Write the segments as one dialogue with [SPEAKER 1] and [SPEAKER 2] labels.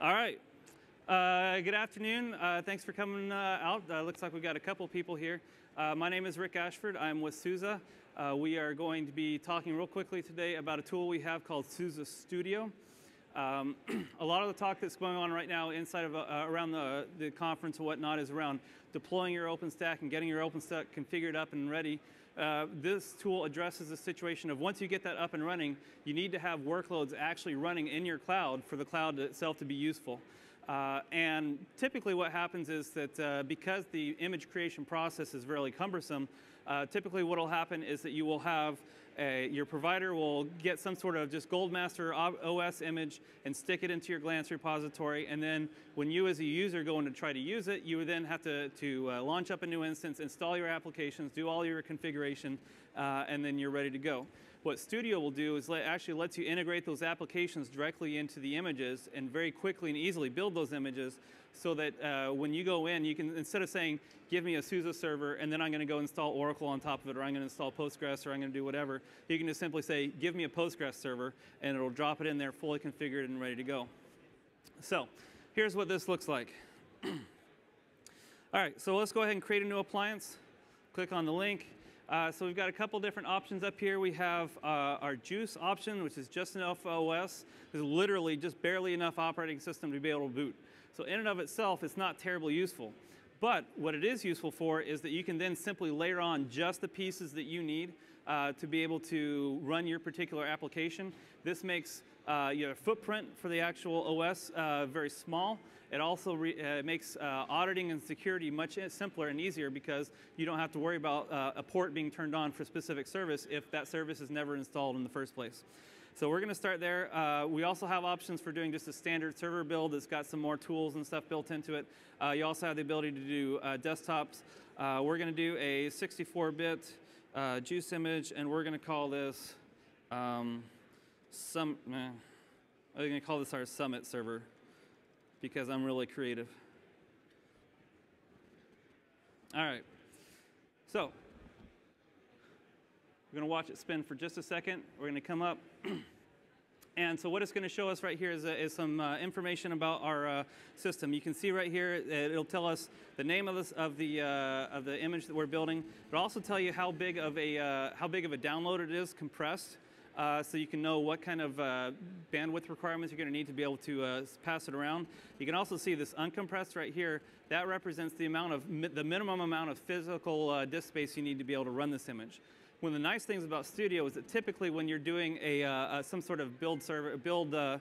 [SPEAKER 1] All right. Uh, good afternoon. Uh, thanks for coming uh, out. Uh, looks like we've got a couple people here. Uh, my name is Rick Ashford. I'm with SUSE. Uh, we are going to be talking real quickly today about a tool we have called SUSE Studio. Um, a lot of the talk that's going on right now inside of around the, the conference and whatnot is around deploying your OpenStack and getting your OpenStack configured up and ready uh, this tool addresses the situation of once you get that up and running, you need to have workloads actually running in your cloud for the cloud itself to be useful. Uh, and typically what happens is that uh, because the image creation process is really cumbersome, uh, typically what will happen is that you will have your provider will get some sort of just Goldmaster OS image and stick it into your Glance repository. And then when you as a user go in to try to use it, you would then have to, to uh, launch up a new instance, install your applications, do all your configuration, uh, and then you're ready to go. What Studio will do is let, actually lets you integrate those applications directly into the images and very quickly and easily build those images so that uh, when you go in, you can, instead of saying, give me a SUSE server, and then I'm going to go install Oracle on top of it, or I'm going to install Postgres, or I'm going to do whatever, you can just simply say, give me a Postgres server, and it'll drop it in there fully configured and ready to go. So here's what this looks like. All right, so let's go ahead and create a new appliance. Click on the link. Uh, so we've got a couple different options up here. We have uh, our JeOS option, which is just enough OS. It's literally just barely enough operating system to be able to boot. So in and of itself, it's not terribly useful. But what it is useful for is that you can then simply layer on just the pieces that you need uh, to be able to run your particular application. This makes uh, your footprint for the actual OS uh, very small. It also uh, makes uh, auditing and security much simpler and easier because you don't have to worry about uh, a port being turned on for specific service if that service is never installed in the first place. So we're going to start there. Uh, we also have options for doing just a standard server build that's got some more tools and stuff built into it. Uh, you also have the ability to do uh, desktops. We're going to do a 64-bit uh, JeOS image, and we're going to call this um, some. Eh, I'm going to call this our Summit server because I'm really creative. All right. So we're going to watch it spin for just a second. We're going to come up. and so what it's going to show us right here is, uh, is some uh, information about our uh, system. You can see right here, it'll tell us the name of, this, of, the, uh, of the image that we're building. It'll also tell you how big of a, uh, how big of a download it is compressed. Uh, so you can know what kind of uh, bandwidth requirements you're going to need to be able to uh, pass it around. You can also see this uncompressed right here. That represents the amount of mi the minimum amount of physical uh, disk space you need to be able to run this image. One of the nice things about Studio is that typically when you're doing a, uh, some sort of build server build uh,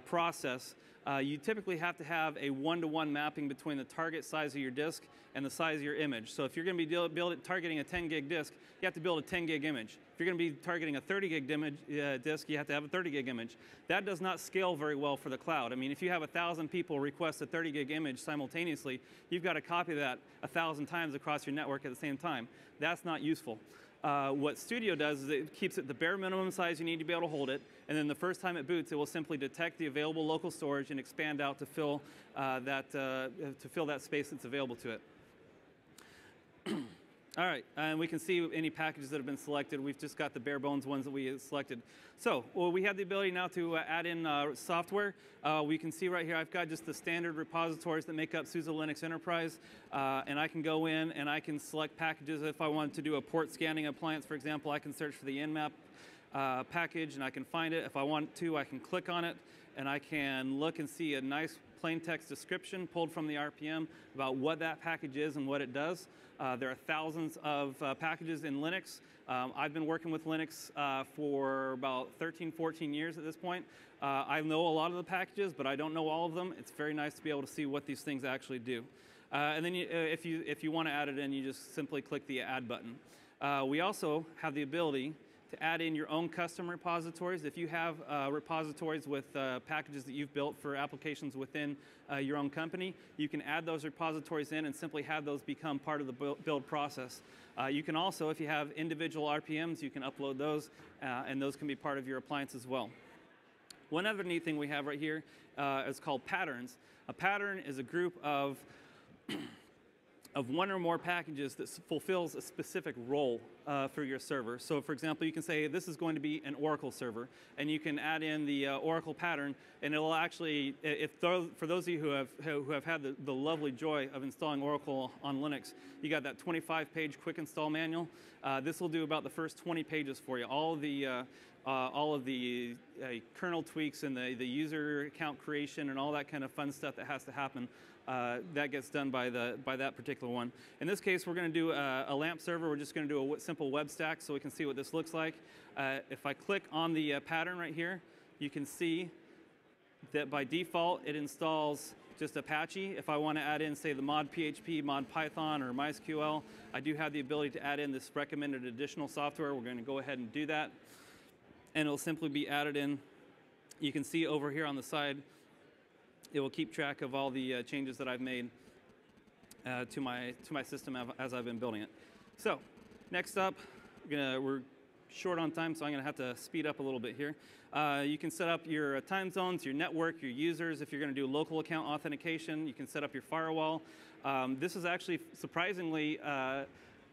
[SPEAKER 1] process, uh, you typically have to have a one-to-one -one mapping between the target size of your disk and the size of your image. So if you're going to be build, targeting a 10 gig disk, you have to build a 10 gig image. If you're going to be targeting a 30 gig image, uh, disk, you have to have a 30 gig image. That does not scale very well for the cloud. I mean, if you have a 1,000 people request a 30 gig image simultaneously, you've got to copy that a 1,000 times across your network at the same time. That's not useful. Uh, what Studio does is it keeps it the bare minimum size you need to be able to hold it, and then the first time it boots, it will simply detect the available local storage and expand out to fill uh, that uh, to fill that space that's available to it. All right, and we can see any packages that have been selected. We've just got the bare bones ones that we selected. So well, we have the ability now to uh, add in uh, software. Uh, we can see right here, I've got just the standard repositories that make up SUSE Linux Enterprise. Uh, and I can go in and I can select packages. If I want to do a port scanning appliance, for example, I can search for the nmap uh, package and I can find it. If I want to, I can click on it and I can look and see a nice plain text description pulled from the RPM about what that package is and what it does. Uh, there are thousands of uh, packages in Linux. Um, I've been working with Linux uh, for about 13, 14 years at this point. Uh, I know a lot of the packages, but I don't know all of them. It's very nice to be able to see what these things actually do. Uh, and then you, uh, if you, if you want to add it in, you just simply click the Add button. we also have the ability to add in your own custom repositories. If you have uh, repositories with uh, packages that you've built for applications within uh, your own company, you can add those repositories in and simply have those become part of the build process. Uh, you can also, if you have individual RPMs, you can upload those, uh, and those can be part of your appliance as well. One other neat thing we have right here uh, is called patterns. A pattern is a group of of one or more packages that fulfills a specific role uh, for your server. So for example, you can say this is going to be an Oracle server, and you can add in the uh, Oracle pattern, and it will actually, if those, for those of you who have, who have had the, the lovely joy of installing Oracle on Linux, you got that 25-page quick install manual. Uh, this will do about the first 20 pages for you. All the uh, uh, all of the uh, kernel tweaks and the, the user account creation and all that kind of fun stuff that has to happen uh, that gets done by, the, by that particular one. In this case, we're going to do a, a, LAMP server. We're just going to do a simple web stack so we can see what this looks like. Uh, if I click on the uh, pattern right here, you can see that by default, it installs just Apache. If I want to add in, say, the mod PHP, mod Python, or MySQL, I do have the ability to add in this recommended additional software. We're going to go ahead and do that. And it'll simply be added in. You can see over here on the side, it will keep track of all the uh, changes that I've made uh, to, my, to my system as I've been building it. So next up, we're, gonna, we're short on time, so I'm going to have to speed up a little bit here. Uh, you can set up your time zones, your network, your users. If you're going to do local account authentication, you can set up your firewall. Um, this is actually surprisingly uh,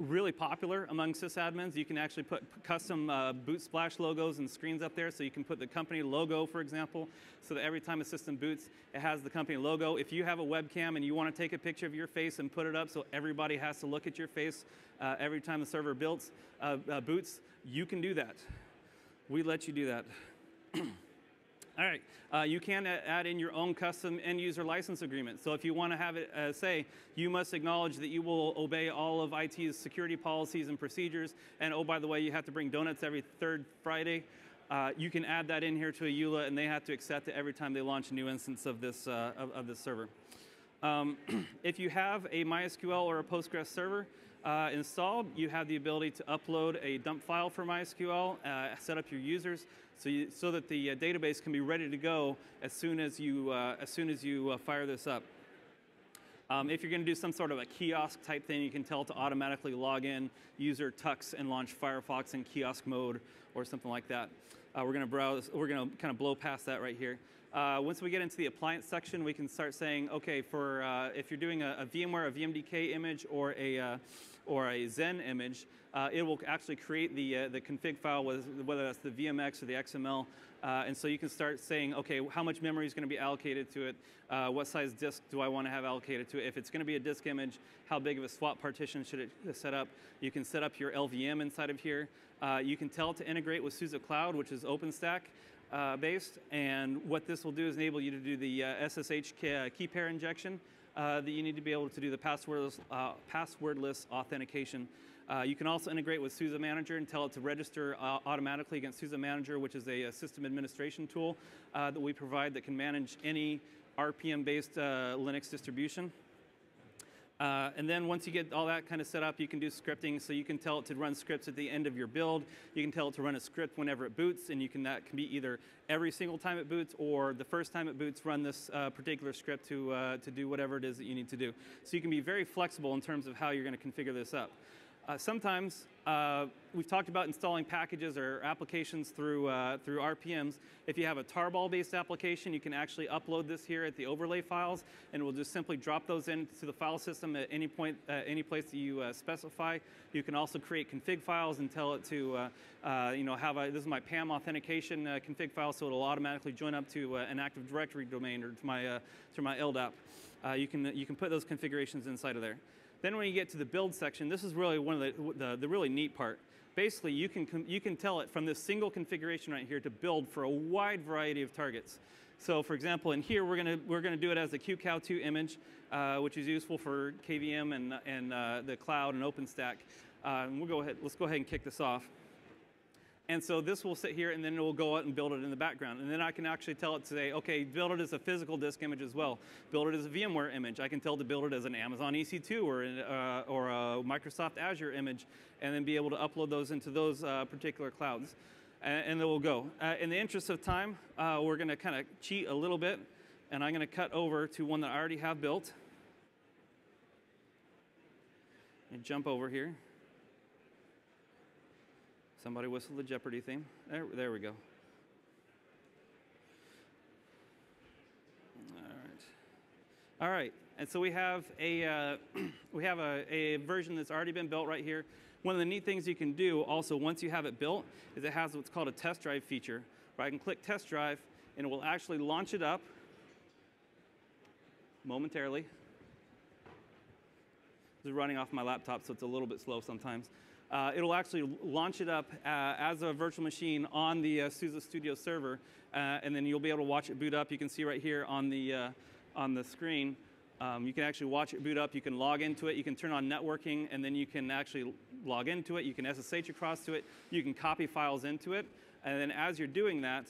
[SPEAKER 1] really popular among sysadmins. You can actually put custom uh, boot splash logos and screens up there. So you can put the company logo, for example, so that every time a system boots, it has the company logo. If you have a webcam and you want to take a picture of your face and put it up so everybody has to look at your face uh, every time the server builds, uh, uh boots, you can do that. We let you do that. All right, uh, you can add in your own custom end user license agreement. So if you want to have it uh, say, you must acknowledge that you will obey all of IT's security policies and procedures, and oh, by the way, you have to bring donuts every third Friday. Uh, you can add that in here to a EULA, and they have to accept it every time they launch a new instance of this, uh, of, of, this server. Um, if you have a MySQL or a Postgres server, uh, installed, you have the ability to upload a dump file for MySQL, uh, set up your users, so, you, so that the uh, database can be ready to go as soon as you, uh, as soon as you uh, fire this up. Um, if you're going to do some sort of a kiosk type thing, you can tell to automatically log in, user tux, and launch Firefox in kiosk mode or something like that. Uh, we're going to browse, we're going to kind of blow past that right here. Uh, once we get into the appliance section, we can start saying, okay, for uh, if you're doing a, a, VMware, a VMDK image, or a uh, or a Xen image, uh, it will actually create the uh, the config file, whether that's the VMX or the XML, uh, and so you can start saying, okay, how much memory is going to be allocated to it? what size disk do I want to have allocated to it? If it's going to be a disk image, how big of a swap partition should it set up? You can set up your LVM inside of here. you can tell to integrate with SUSE Cloud, which is OpenStack uh, based. And what this will do is enable you to do the uh, SSH uh, key pair injection uh, that you need to be able to do the passwordless, uh, passwordless authentication. Uh, you can also integrate with SUSE Manager and tell it to register automatically against SUSE Manager, which is a, a system administration tool that we provide that can manage any RPM-based Linux distribution. Uh, and then once you get all that kind of set up, you can do scripting. So you can tell it to run scripts at the end of your build. You can tell it to run a script whenever it boots, and you can that can be either every single time it boots or the first time it boots, run this uh, particular script to uh, to do whatever it is that you need to do. So you can be very flexible in terms of how you're going to configure this up. Uh, sometimes uh, we've talked about installing packages or applications through, uh, through RPMs. If you have a tarball-based application, you can actually upload this here at the overlay files, and we'll just simply drop those into the file system at any point, uh, any place that you uh, specify. You can also create config files and tell it to, uh, you know, have a, this is my PAM authentication config file, so it'll automatically join up to an Active Directory domain or to my, to my LDAP. you, can, you can put those configurations inside of there. Then when you get to the build section, this is really one of the, the, the really neat part. Basically, you can, you can tell it from this single configuration right here to build for a wide variety of targets. So for example, in here, we're going to we're gonna do it as a QCOW2 image, uh, which is useful for KVM and, and uh, the cloud and OpenStack. Uh, and we'll go ahead, let's go ahead and kick this off. And so this will sit here and then it will go out and build it in the background. And then I can actually tell it to say, okay, build it as a physical disk image as well. Build it as a VMware image. I can tell to build it as an Amazon EC2 or, uh, or a Microsoft Azure image and then be able to upload those into those uh, particular clouds. And, and then we'll go. Uh, in the interest of time, uh, we're going to kind of cheat a little bit. And I'm going to cut over to one that I already have built. And jump over here. Somebody whistle the Jeopardy theme. There, there we go. All right. All right. And so we have a uh, we have a, a version that's already been built right here. One of the neat things you can do also once you have it built is it has what's called a test drive feature, where I can click test drive and it will actually launch it up momentarily. This is running off my laptop, so it's a little bit slow sometimes. Uh, it'll actually launch it up uh, as a virtual machine on the uh, SUSE Studio server, uh, and then you'll be able to watch it boot up. You can see right here on the, uh, on the screen, um, you can actually watch it boot up. You can log into it. You can turn on networking, and then you can actually log into it. You can SSH across to it. You can copy files into it. And then as you're doing that,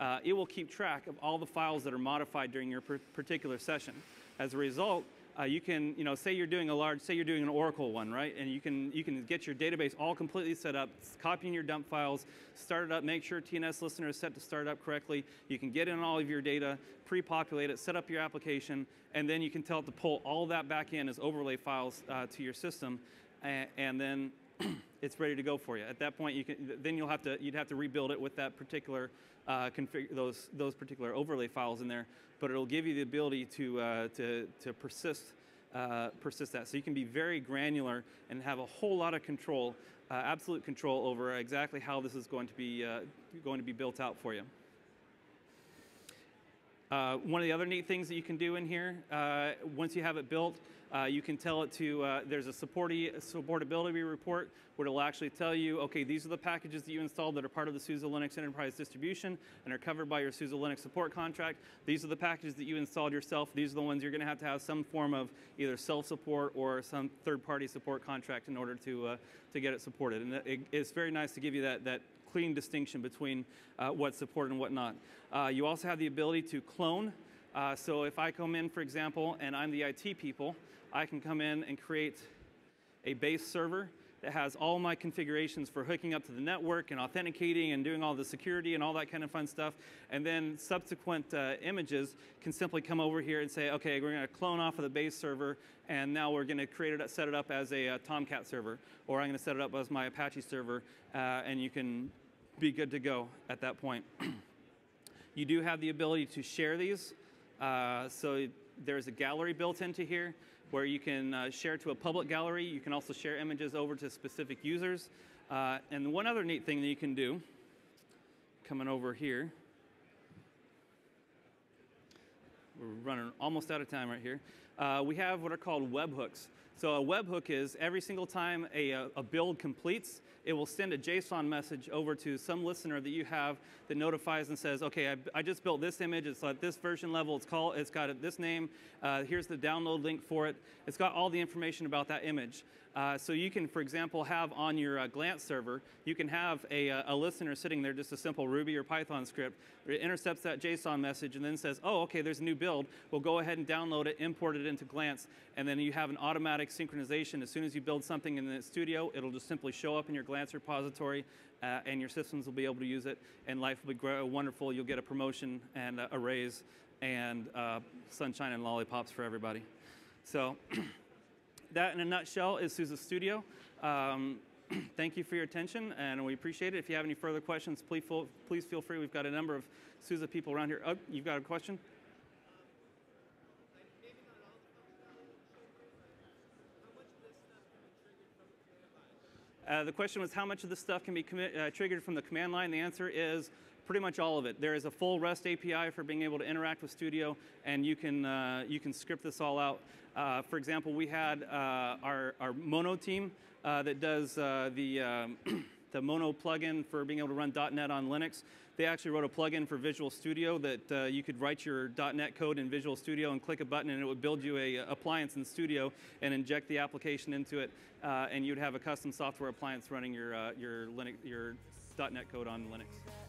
[SPEAKER 1] uh, it will keep track of all the files that are modified during your particular session. As a result, uh, you can, you know, say you're doing a large, say you're doing an Oracle one, right? And you can, you can get your database all completely set up, copying your dump files, start it up, make sure TNS listener is set to start up correctly. You can get in all of your data, pre-populate it, set up your application, and then you can tell it to pull all that back in as overlay files uh, to your system, and, and then it's ready to go for you. At that point, you can, then you'll have to, you'd have to rebuild it with that particular uh, config, those, those particular overlay files in there, but it'll give you the ability to, uh, to, to persist, uh, persist that. So you can be very granular and have a whole lot of control, uh, absolute control over exactly how this is going to be, uh, going to be built out for you. Uh, one of the other neat things that you can do in here, once you have it built, uh, you can tell it to, uh, there's a supportability report where it'll actually tell you, okay, these are the packages that you installed that are part of the SUSE Linux Enterprise distribution and are covered by your SUSE Linux support contract. These are the packages that you installed yourself. These are the ones you're going to have to have some form of either self-support or some third-party support contract in order to, uh, to get it supported. And it, it's very nice to give you that, that clean distinction between uh, what's supported and whatnot. Uh, you also have the ability to clone. Uh, so if I come in, for example, and I'm the IT people, I can come in and create a base server that has all my configurations for hooking up to the network and authenticating and doing all the security and all that kind of fun stuff. And then subsequent uh, images can simply come over here and say, okay, we're going to clone off of the base server, and now we're going to create it, set it up as a uh, Tomcat server, or I'm going to set it up as my Apache server, uh, and you can be good to go at that point. you do have the ability to share these. Uh, so there's a gallery built into here where you can uh, share to a public gallery. You can also share images over to specific users. Uh, and one other neat thing that you can do, coming over here, we're running almost out of time right here. Uh, we have what are called webhooks. So a webhook is every single time a, a build completes, it will send a JSON message over to some listener that you have that notifies and says, okay, I, I just built this image. It's at this version level. It's called. It's got this name. Uh, here's the download link for it. It's got all the information about that image. Uh, so you can, for example, have on your uh, Glance server, you can have a, uh, a, listener sitting there, just a simple Ruby or Python script. It intercepts that JSON message and then says, oh, okay, there's a new build. We'll go ahead and download it, import it into Glance, and then you have an automatic synchronization. As soon as you build something in the studio, it'll just simply show up in your Glance repository, uh, and your systems will be able to use it, and life will be wonderful. You'll get a promotion and a raise and uh, sunshine and lollipops for everybody. So. that in a nutshell is SUSE Studio. Um, thank you for your attention, and we appreciate it. If you have any further questions, please, please feel free. We've got a number of SUSE people around here. Oh, you've got a question? Uh, the question was how much of this stuff can be uh, triggered from the command line. The answer is pretty much all of it. There is a full REST API for being able to interact with Studio, and you can, uh, you can script this all out. Uh, for example, we had uh, our, our Mono team uh, that does uh, the, um, the Mono plugin for being able to run .NET on Linux. They actually wrote a plugin for Visual Studio that uh, you could write your .NET code in Visual Studio and click a button and it would build you a, appliance in Studio and inject the application into it, and you'd have a custom software appliance running your, your, Linux, your .NET code on Linux.